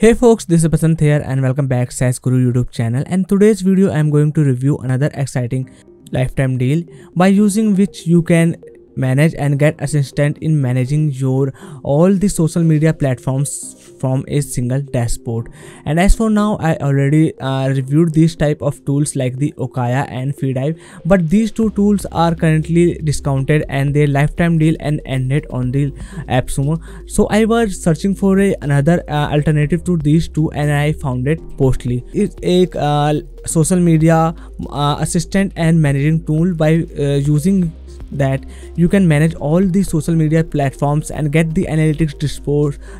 Hey folks, this is Basant here and welcome back SaaS Guru YouTube channel. And today's video I am going to review another exciting lifetime deal by using which you can manage and get assistant in managing your all the social media platforms from a single dashboard. And as for now i already uh, reviewed these type of tools like the ocoya and feedhive but these two tools are currently discounted and their lifetime deal and ended on the appsumo so i was searching for a another uh, alternative to these two and i found it postly. It's a uh, social media uh, assistant and managing tool by uh, using that you can manage all the social media platforms and get the analytics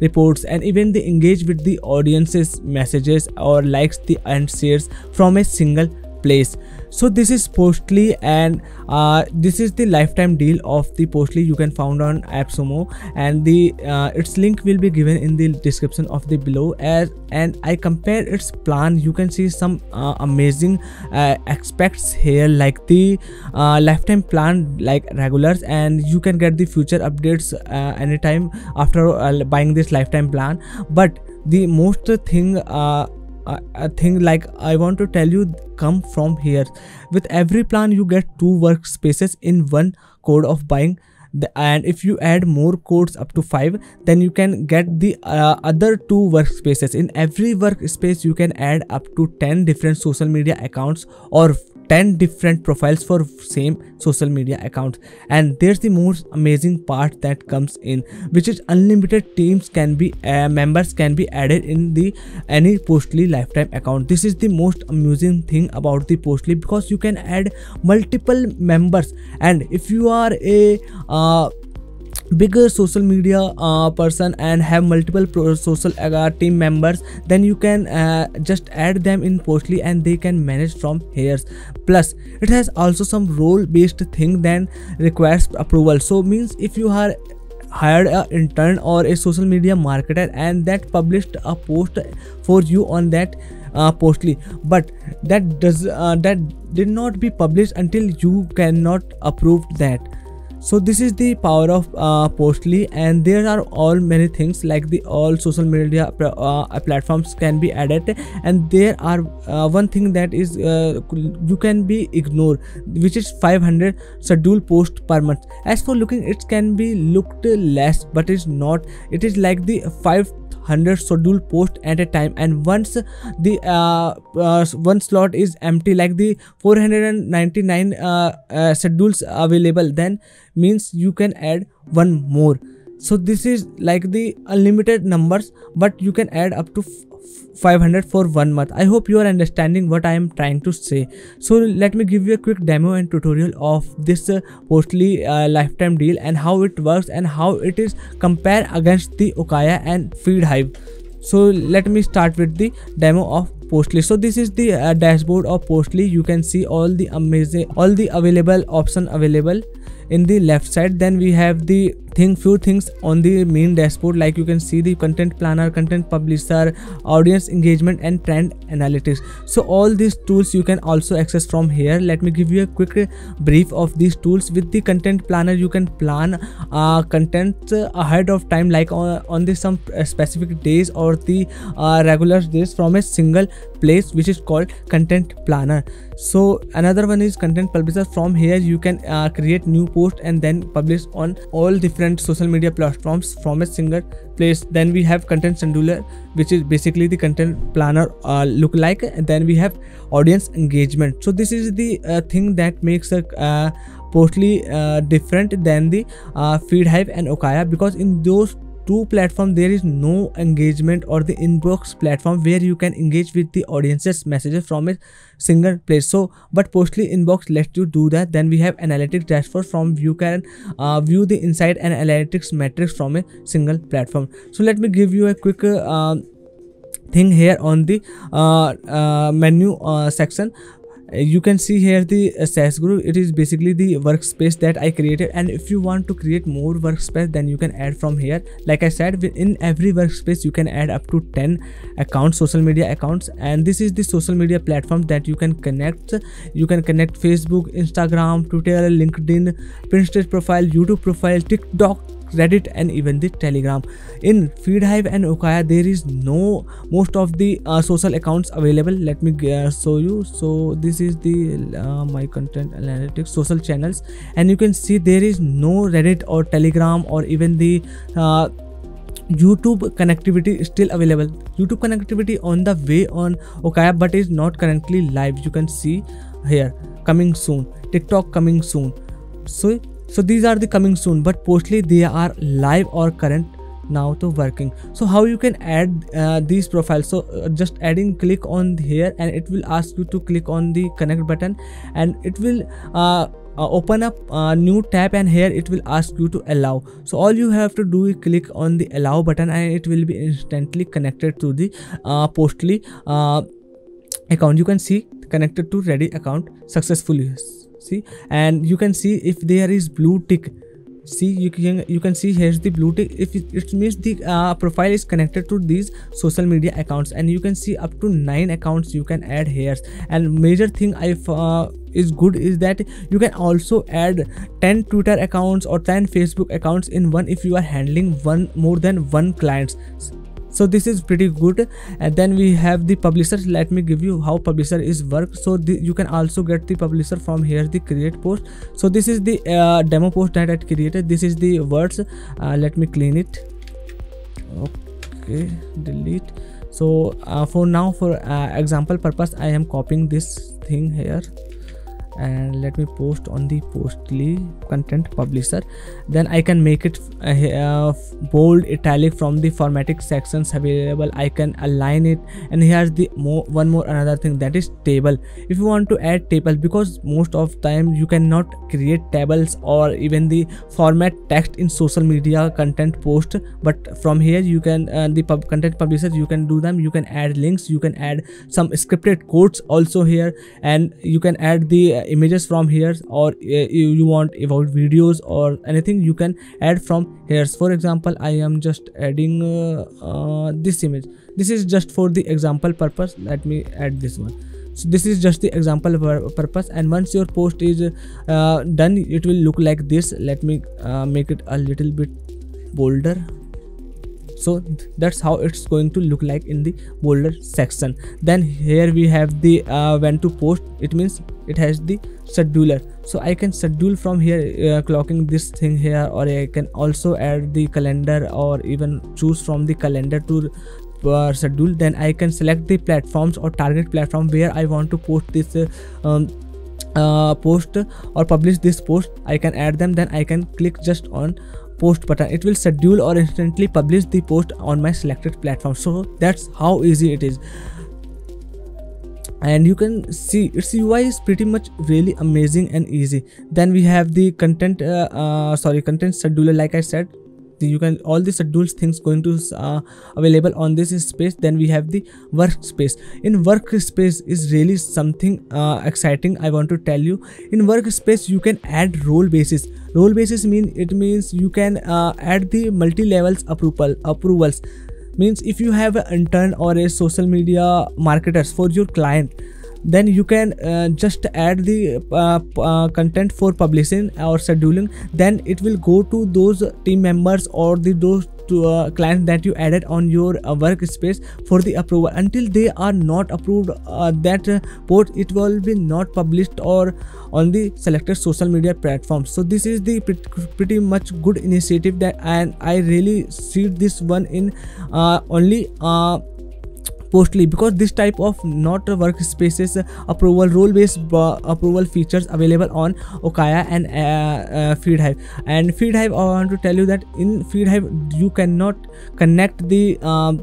reports and even the engage with the audience's messages or likes the and shares from a single place. So this is postly and uh, this is the lifetime deal of the postly. You can found on appsumo and the uh, its link will be given in the description of the below. As and i compare its plan. You can see some uh, amazing uh, aspects here like the uh, lifetime plan like regulars and you can get the future updates uh, anytime after buying this lifetime plan. But the most thing a thing like i want to tell you come from here. With every plan you get two workspaces in one code of buying. And if you add more codes up to 5 then you can get the uh, other two workspaces. In every workspace you can add up to 10 different social media accounts or 10 different profiles for same social media accounts and there's the most amazing part that comes in which is unlimited teams can be uh, members can be added in the any postly lifetime account. This is the most amusing thing about the postly because you can add multiple members. And if you are a uh, bigger social media uh, person and have multiple social uh, team members then you can uh, just add them in postly and they can manage from here. Plus it has also some role based thing then requires approval. So means if you are hired an intern or a social media marketer and that published a post for you on that uh, postly but that does uh, that did not be published until you cannot approve that so this is the power of uh, postly and there are all many things like the all social media uh, platforms can be added. And there are uh, one thing that is uh, you can be ignored which is 500 schedule post per month. As for looking it can be looked less but it's not. It is like the 5 100 schedule post at a time and once the uh, uh, one slot is empty like the 499 uh, uh, schedules available then means you can add one more. So this is like the unlimited numbers but you can add up to 500 for one month. I hope you are understanding what i am trying to say. So let me give you a quick demo and tutorial of this uh, postly uh, lifetime deal and how it works and how it is compared against the ocoya and feed hive. So let me start with the demo of postly. So this is the uh, dashboard of postly. You can see all the amazing all the available option available in the left side. Then we have the thing few things on the main dashboard like you can see the content planner content publisher audience engagement and trend analytics. So all these tools you can also access from here. Let me give you a quick brief of these tools. With the content planner you can plan uh, content ahead of time like on, on the some specific days or the uh, regular days from a single place which is called content planner. So another one is content publisher. From here you can uh, create new post and then publish on all different different social media platforms from a single place. Then we have content scheduler which is basically the content planner uh, look like. And then we have audience engagement. So this is the uh, thing that makes a uh, postly uh, different than the uh, feedhive and ocoya because in those two platform there is no engagement or the inbox platform where you can engage with the audience's messages from a single place. So but postly inbox lets you do that. Then we have analytics dashboard from you can uh, view the inside and analytics metrics from a single platform. So let me give you a quick uh, thing here on the uh, uh, menu uh, section you can see here the uh, SaaS Guru. It is basically the workspace that I created. And if you want to create more workspace then you can add from here. Like I said in every workspace you can add up to 10 accounts social media accounts. And this is the social media platform that you can connect. You can connect Facebook Instagram Twitter LinkedIn Pinterest profile YouTube profile TikTok reddit and even the telegram. In feedhive and ocoya there is no most of the uh, social accounts available. Let me uh, show you. So this is the uh, my content analytics social channels. And you can see there is no reddit or telegram or even the uh, youtube connectivity is still available. Youtube connectivity on the way on ocoya but is not currently live. You can see here coming soon. Tiktok coming soon. So so these are the coming soon but postly they are live or current now to working. So how you can add uh, these profiles? So uh, just adding click on here and it will ask you to click on the connect button and it will uh, uh, open up a new tab and here it will ask you to allow. So all you have to do is click on the allow button and it will be instantly connected to the uh, postly uh, account. You can see connected to Reddit account successfully see? And you can see if there is blue tick. See you can you can see here's the blue tick. If it, it means the uh, profile is connected to these social media accounts. And you can see up to nine accounts you can add here. And major thing i uh, is good is that you can also add 10 twitter accounts or 10 facebook accounts in one if you are handling one more than one clients so this is pretty good. And then we have the publisher. Let me give you how publisher is work. So the, you can also get the publisher from here the create post. So this is the uh, demo post that i created. This is the words. Uh, let me clean it. Okay delete. So uh, for now for uh, example purpose i am copying this thing here and let me post on the postly content publisher. Then i can make it uh, uh, bold italic from the formatting sections available. I can align it. And here's the more one more another thing that is table. If you want to add table because most of time you cannot create tables or even the format text in social media content post but from here you can uh, the pub content publisher you can do them. You can add links you can add some scripted quotes also here. And you can add the uh, images from here or uh, you, you want about videos or anything you can add from here for example i am just adding uh, uh, this image. This is just for the example purpose. Let me add this one. So this is just the example purpose. And once your post is uh, done it will look like this. Let me uh, make it a little bit bolder so that's how it's going to look like in the bolder section. Then here we have the uh, when to post it means it has the scheduler. So i can schedule from here uh, clocking this thing here or i can also add the calendar or even choose from the calendar to uh, schedule. Then i can select the platforms or target platform where i want to post this uh, um, uh, post or publish this post. I can add them then i can click just on post button. It will schedule or instantly publish the post on my selected platform. So that's how easy it is. And you can see its UI is pretty much really amazing and easy. Then we have the content uh, uh, sorry content scheduler like I said you can all the schedules things going to uh, available on this space then we have the workspace in workspace is really something uh, exciting i want to tell you. In workspace you can add role basis. Role basis mean it means you can uh, add the multi levels approval approvals. Means if you have an intern or a social media marketers for your client then you can uh, just add the uh, uh, content for publishing or scheduling. Then it will go to those team members or the those to uh, clients that you added on your uh, workspace for the approval. Until they are not approved uh, that uh, it will be not published or on the selected social media platforms. So this is the pretty, pretty much good initiative that and i really see this one in uh, only uh, postly because this type of not workspaces approval role based uh, approval features available on ocoya and uh, uh, feedhive. And feedhive i want to tell you that in feedhive you cannot connect the um,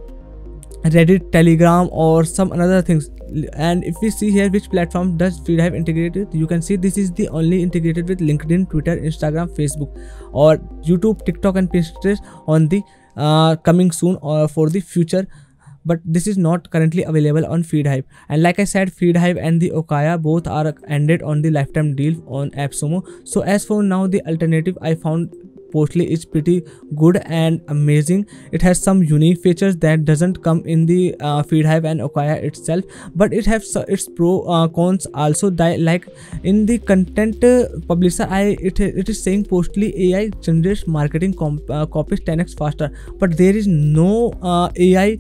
reddit telegram or some another things. And if we see here which platform does feedhive integrated you can see this is the only integrated with linkedin twitter instagram facebook or youtube tiktok and pinterest on the uh, coming soon or for the future but this is not currently available on feedhive and like i said feedhive and the ocoya both are ended on the lifetime deal on appsumo so as for now the alternative i found Postly is pretty good and amazing. It has some unique features that doesn't come in the uh, FeedHive and Ocoya itself, but it has its pro uh, cons also. like in the content uh, publisher, I it it is saying Postly AI generates marketing uh, copies 10x faster, but there is no uh, AI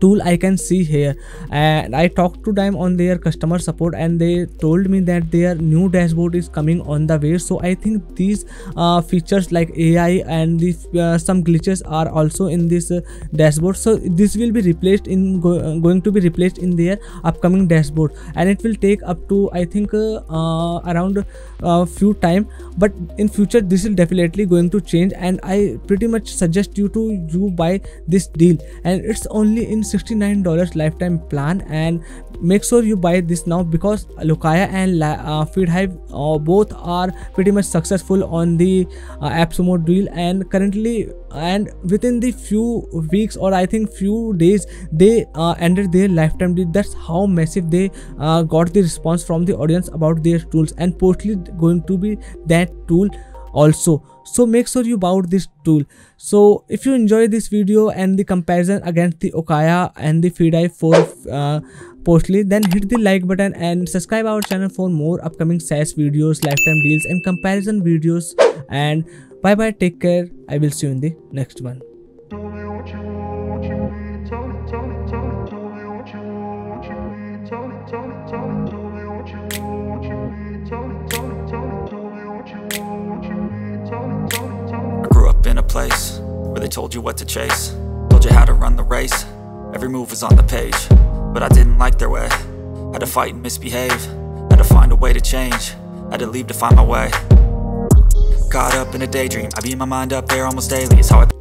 tool i can see here. And i talked to them on their customer support and they told me that their new dashboard is coming on the way. So i think these uh, features like ai and uh, some glitches are also in this uh, dashboard. So this will be replaced in go uh, going to be replaced in their upcoming dashboard. And it will take up to i think uh, uh, around a few time. But in future this will definitely going to change. And i pretty much suggest you to you buy this deal. And it's only in $69 lifetime plan and make sure you buy this now because Lookaya and uh, FeedHive uh, both are pretty much successful on the uh, AppSumo deal and currently and within the few weeks or I think few days they uh, ended their lifetime deal. That's how massive they uh, got the response from the audience about their tools and Postly going to be that tool also so make sure you buy this tool. So if you enjoy this video and the comparison against the ocoya and the feedhive for uh, postly then hit the like button and subscribe our channel for more upcoming SaaS videos lifetime deals and comparison videos. And bye bye take care. I will see you in the next one place Where they told you what to chase. Told you how to run the race. Every move was on the page But I didn't like their way. Had to fight and misbehave. Had to find a way to change. Had to leave to find my way. Caught up in a daydream. I beat my mind up there almost daily. It's how I